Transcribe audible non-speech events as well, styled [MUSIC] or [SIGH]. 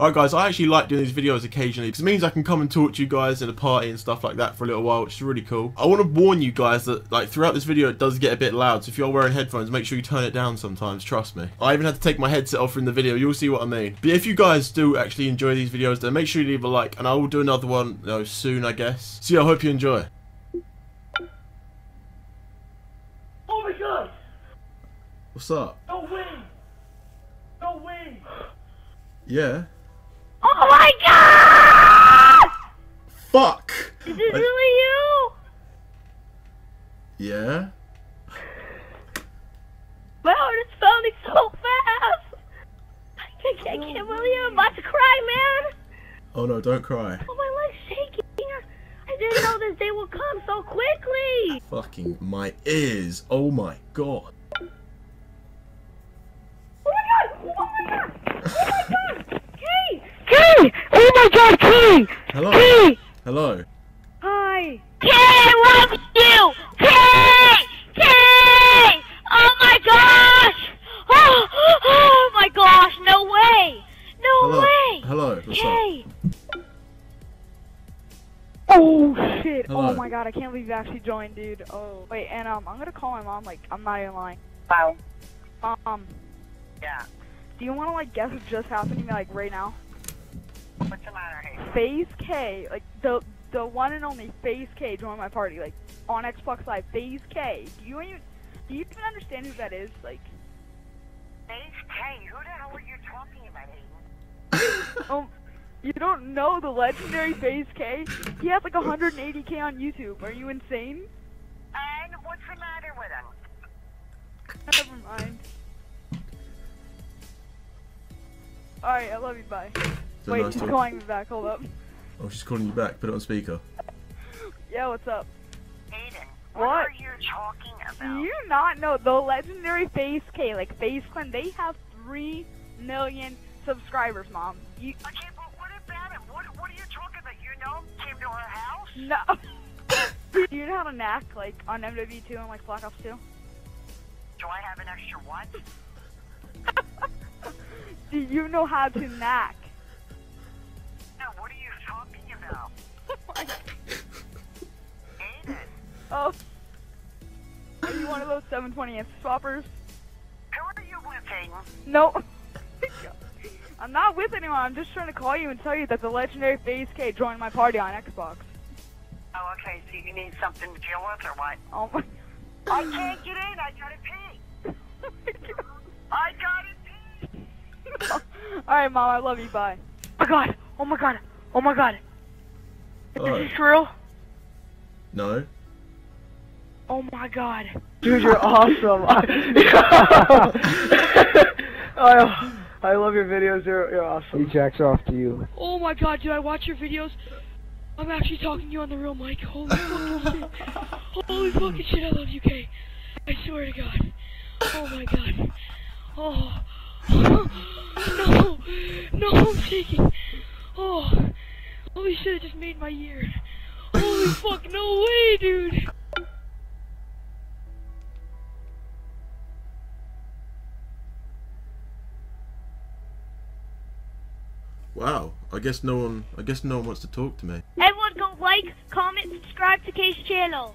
Alright guys, I actually like doing these videos occasionally because it means I can come and talk to you guys at a party and stuff like that for a little while, which is really cool. I want to warn you guys that like throughout this video it does get a bit loud, so if you're wearing headphones, make sure you turn it down sometimes, trust me. I even had to take my headset off in the video, you'll see what I mean. But if you guys do actually enjoy these videos, then make sure you leave a like, and I will do another one you know, soon, I guess. So yeah, I hope you enjoy. Oh my god! What's up? No way! No way! Yeah? Oh my god! Fuck! Is it I- really you? Yeah? Wow, it's falling so fast! I can't, I can't believe I'm about to cry, man! Oh no, don't cry. Oh, my leg's shaking! I didn't know this day would come so quickly! Fucking my ears. Oh my god. Oh my god! Oh my god! Oh my god! Kay! Kay! Oh my god, Kay! Hello? Kay! Hello? Hi! Kay, I love you! Kay! Kay! Oh my gosh! Oh, [GASPS] oh my gosh, no way! No Hello? way! Hello? What's up? Oh shit! Hello. Oh my god! I can't believe you actually joined, dude. Oh wait, and um, I'm gonna call my mom. Like, I'm not even lying. Wow. Um, Yeah. do you want to like guess what just happened to me like right now? What's the matter, hey? FaZe Kay, like the the one and only FaZe Kay joined my party, like on Xbox Live. FaZe Kay. Do you even do you even understand who that is? Like, FaZe Kay, who the hell are you talking about, Aiden? [LAUGHS] um, you don't know the legendary FaZe Kay? He has like 180k on YouTube. Are you insane? And what's the matter with him? Never mind. Alright, I love you. Bye. So Wait, nice she's talk- calling me back. Hold up. Oh, she's calling you back. Put it on speaker. Yeah, what's up? Aiden, what, What? are you talking about? Do you not know the legendary FaZe Kay, like FaZe Clan? They have three million subscribers, mom. You Okay, but what about him? What, what are you talking about? You know? Came to our house? no. [LAUGHS] Do you know how to knack like on MW2 and like Black Ops 2? Do I have an extra what? [LAUGHS] Do you know how to knack? Oh. Are you one of those 720 inch swappers? who are you with, Aiden? No. [LAUGHS] I'm not with anyone. I'm just trying to call you and tell you that the legendary FaZe Kay joined my party on Xbox. Oh, okay, so you need something to deal with or what? Oh my. I [LAUGHS] can't get in, I gotta pee. [LAUGHS] I gotta pee. Alright, mom. I love you. Bye. Oh my god! Oh my god! Oh my god! Oh. Is this real? No? Oh my god! Dude, you're [LAUGHS] awesome. [LAUGHS] I, I love your videos. You're, you're awesome. He jacks off to you. Oh my god, did I watch your videos? I'm actually talking to you on the real mic. Holy fucking shit. Holy fucking shit, I love you, Kay. I swear to god. Oh my god. Oh. [LAUGHS] no. No, I'm shaking. Oh. Holy shit, it just made my year. Holy fuck, no way, dude. Wow. I guess no one. I guess no one wants to talk to me. Everyone go like, comment, subscribe to Kay's channel.